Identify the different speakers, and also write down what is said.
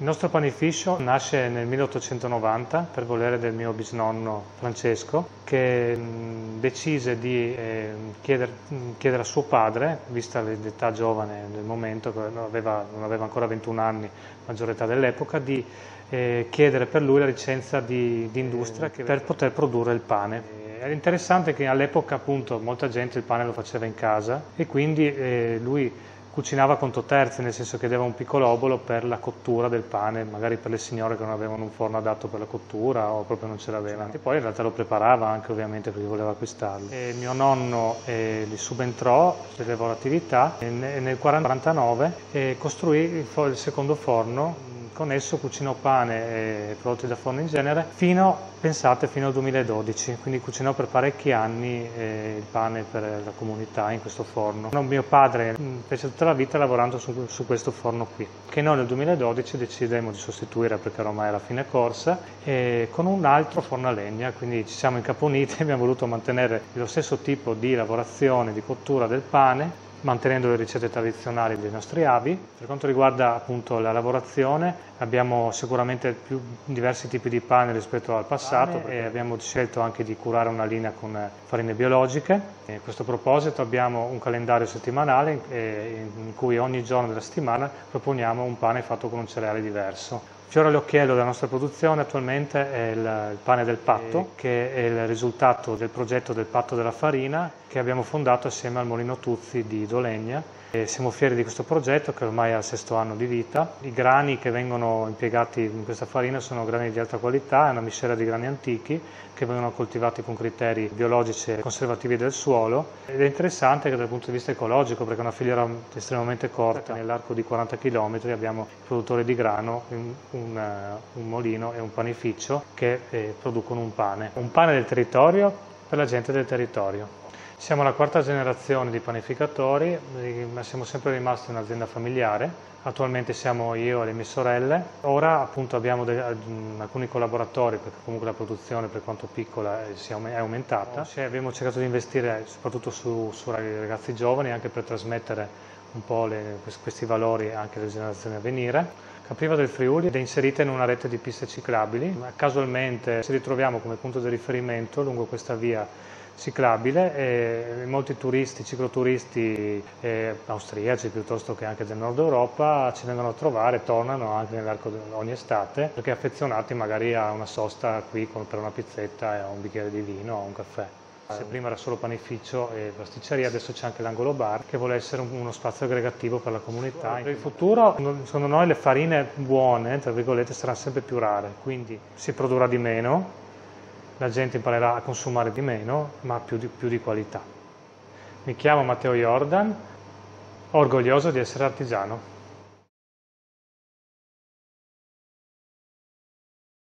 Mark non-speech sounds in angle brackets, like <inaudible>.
Speaker 1: Il nostro panificio nasce nel 1890 per volere del mio bisnonno Francesco che decise di eh, chiedere, chiedere, a suo padre, vista l'età giovane del momento, non aveva, non aveva ancora 21 anni, maggiore età dell'epoca, di eh, chiedere per lui la licenza di, di industria per poter produrre il pane. Era interessante che all'epoca appunto molta gente il pane lo faceva in casa e quindi eh, lui cucinava conto terzi, nel senso che aveva un piccolo obolo per la cottura del pane, magari per le signore che non avevano un forno adatto per la cottura o proprio non ce l'avevano. E poi in realtà lo preparava anche ovviamente perché voleva acquistarlo. E mio nonno eh, gli subentrò, elevò l'attività e nel 1949 eh, costruì il, il secondo forno con esso cucinò pane e prodotti da forno in genere fino, pensate, fino al 2012, quindi cucinò per parecchi anni eh, il pane per la comunità in questo forno. Mio padre fece tutta la vita lavorando su, su, questo forno qui, che noi nel 2012 decidemmo di sostituire perché ormai era fine corsa, eh, con un altro forno a legna, quindi ci siamo incaponiti e <laughs> abbiamo voluto mantenere lo stesso tipo di lavorazione, di cottura del pane, mantenendo le ricette tradizionali dei nostri avi. Per quanto riguarda appunto la lavorazione abbiamo sicuramente più, diversi tipi di pane rispetto al passato e abbiamo scelto anche di curare una linea con farine biologiche. E a questo proposito abbiamo un calendario settimanale in cui ogni giorno della settimana proponiamo un pane fatto con un cereale diverso. Fiore all'occhiello della nostra produzione attualmente è il, il, pane del patto, che è il risultato del progetto del patto della farina che abbiamo fondato assieme al Molino Tuzzi di Dolegna e siamo fieri di questo progetto che ormai ha il sesto anno di vita. I grani che vengono impiegati in questa farina sono grani di alta qualità, è una miscela di grani antichi che vengono coltivati con criteri biologici e conservativi del suolo ed è interessante che dal punto di vista ecologico perché è una filiera estremamente corta, nell'arco di 40 km abbiamo produttori di grano, un, un, un molino e un panificio che eh, producono un pane. Un pane del territorio per la gente del territorio. Siamo la quarta generazione di panificatori, siamo sempre rimasti un'azienda familiare. Attualmente siamo io e le mie sorelle. Ora appunto abbiamo alcuni collaboratori perché comunque la produzione per quanto piccola è aumentata. Abbiamo cercato di investire soprattutto su, su ragazzi giovani anche per trasmettere un po' le, questi valori anche alle generazioni a venire. Capriva del Friuli è inserita in una rete di piste ciclabili. Casualmente ci ritroviamo come punto di riferimento lungo questa via ciclabile e molti turisti, cicloturisti eh, austriaci piuttosto che anche del nord Europa ci vengono a trovare, tornano anche nell'arco di ogni estate perché affezionati magari a una sosta qui con, per una pizzetta a un bicchiere di vino o un caffè. Se prima era solo panificio e pasticceria, adesso c'è anche l'angolo bar che vuole essere uno spazio aggregativo per la comunità. Per il futuro, secondo noi, le farine buone, tra virgolette, saranno sempre più rare, quindi si produrrà di meno, la gente imparerà a consumare di meno, ma più di, più di qualità. Mi chiamo Matteo Jordan, orgoglioso di essere artigiano.